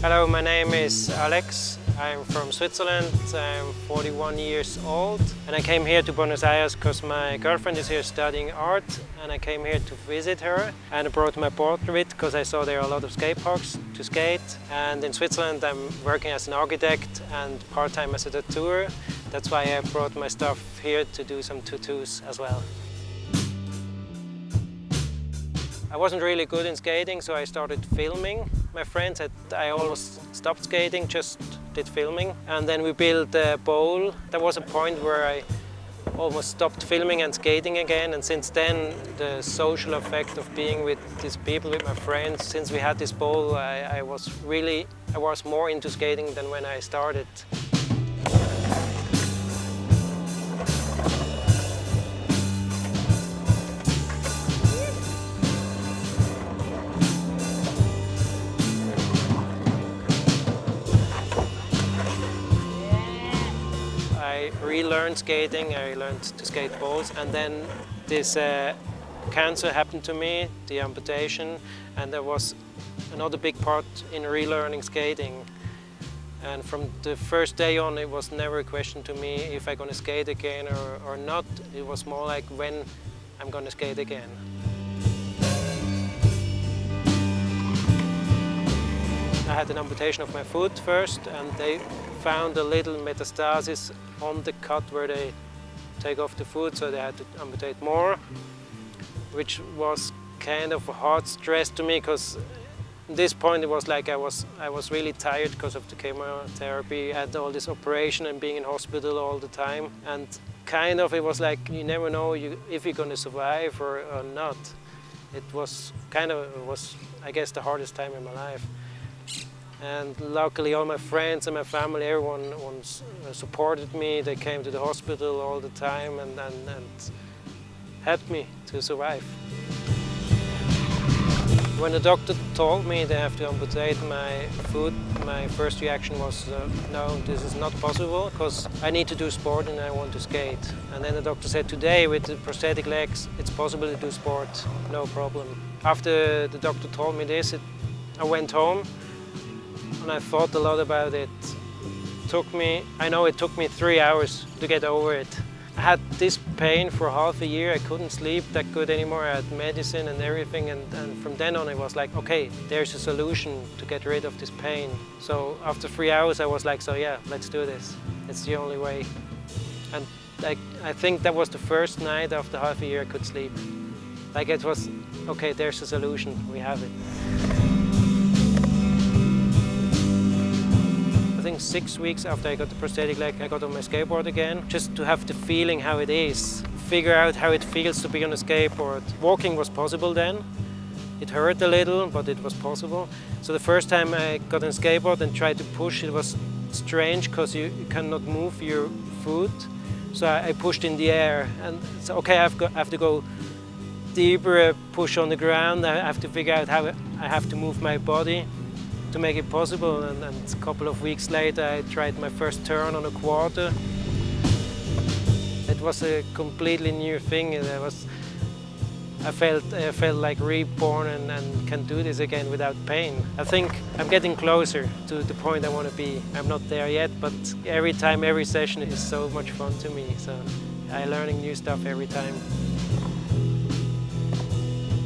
Hello, my name is Alex. I'm from Switzerland. I'm 41 years old and I came here to Buenos Aires because my girlfriend is here studying art and I came here to visit her and I brought my board with because I saw there are a lot of skate parks to skate and in Switzerland I'm working as an architect and part-time as a tattooer. That's why I brought my stuff here to do some tattoos as well. I wasn't really good in skating, so I started filming. My friends had, I almost stopped skating, just did filming. And then we built a bowl. There was a point where I almost stopped filming and skating again. And since then, the social effect of being with these people, with my friends, since we had this bowl, I, I was really, I was more into skating than when I started. I relearned skating, I learned to skate bowls, and then this uh, cancer happened to me, the amputation, and there was another big part in relearning skating. And from the first day on, it was never a question to me if I'm going to skate again or, or not. It was more like when I'm going to skate again. I had an amputation of my foot first, and they found a little metastasis on the cut where they take off the foot, so they had to amputate more, which was kind of a hard stress to me because at this point it was like I was I was really tired because of the chemotherapy, and all this operation and being in hospital all the time, and kind of it was like you never know you, if you're going to survive or, or not. It was kind of it was I guess the hardest time in my life. And luckily all my friends and my family, everyone, everyone supported me. They came to the hospital all the time and, and, and helped me to survive. When the doctor told me they have to amputate my foot, my first reaction was, uh, no, this is not possible because I need to do sport and I want to skate. And then the doctor said, today with the prosthetic legs, it's possible to do sport, no problem. After the doctor told me this, it, I went home and I thought a lot about it. it. Took me, I know it took me three hours to get over it. I had this pain for half a year. I couldn't sleep that good anymore. I had medicine and everything, and, and from then on it was like, okay, there's a solution to get rid of this pain. So after three hours, I was like, so yeah, let's do this. It's the only way. And like, I think that was the first night after half a year I could sleep. Like it was, okay, there's a solution. We have it. Think six weeks after I got the prosthetic leg, I got on my skateboard again, just to have the feeling how it is, figure out how it feels to be on a skateboard. Walking was possible then. It hurt a little, but it was possible. So the first time I got on a skateboard and tried to push, it was strange because you, cannot move your foot. So I, I, pushed in the air and so okay, I've got, I have to go deeper, push on the ground. I have to figure out how I have to move my body to make it possible. And, and, a couple of weeks later, I tried my first turn on a quarter. It was a completely new thing. It was, I felt, I felt like reborn and, and can do this again without pain. I think I'm getting closer to the point I want to be. I'm not there yet, but every time, every session is so much fun to me. So I'm learning new stuff every time.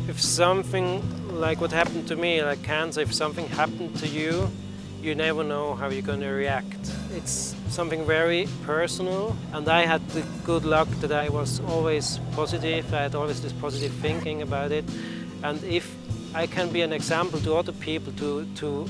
If something like what happened to me, like cancer, if something happened to you, you never know how you're going to react. It's something very personal, and I had the good luck that I was always positive. I had always this positive thinking about it. And if I can be an example to other people to, to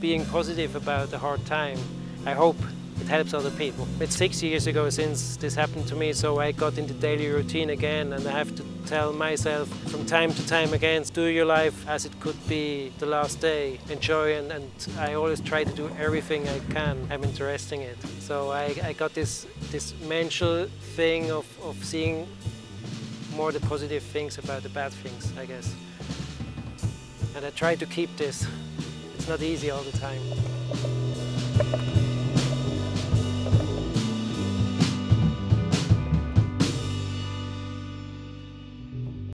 being positive about a hard time, I hope it helps other people. It's six years ago since this happened to me, so I got into daily routine again, and I have to tell myself from time to time again, do your life as it could be the last day. Enjoy, and, and I always try to do everything I can. I'm interested in it. So I, I got this, this mental thing of, of seeing more the positive things about the bad things, I guess. And I try to keep this. It's not easy all the time.